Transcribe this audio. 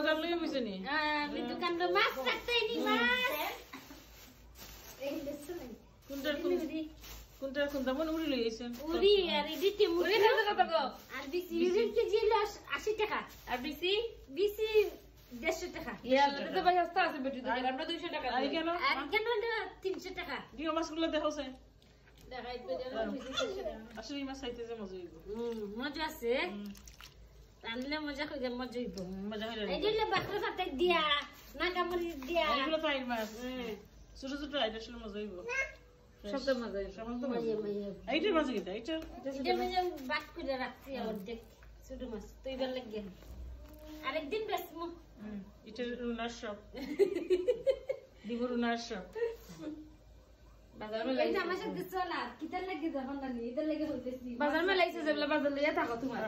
দোকান লই বুঝে নি আমি দোকানটা মাছ রাখতে নি মাছ। কোনটার কোন কোনটার কোনটা মনে উড়ি লই আইছেন। উড়ি আর এদিকে মুড়ি কত কত? গো আর বিসি ইউরিন কেজি হলো আশ- আশি টাকা। আর বিসি বিসি দেড়শো টাকা। ইয়া আল্লাহ তো ভাই সস্তা আছে বেটি দোকান আমরা 200 টাকা আই দিই। কেন আর কেন হলো তিনশো টাকা। ডিও মাছগুলো দেখাওছে। দেখাই তো আসলে মাছ খাইতে যে মজা হইব। মজা আছে। রান্নলে মজা করে মজা হইব মজা হইলে এই জন্য বাকরা ফাতে দিয়া নাকামরি দিয়া। এগুলো তো মাছ ছোট ছোট আইটা আসলে মজা হইব। সব তো মজা হইছে। সমস্ত মজা মাইয়া এইটার কিটা এইটা এটা মাঝে বাট করে রাখছি অর্ধেক ছোট মাছ। তো এবার লাগে। আরেকদিন বেসমু এটা রুনার সব দিব রুনার সব বাজার মে লাইছে না মে যেগুলা বাজার লইয়া থাকো তোমার।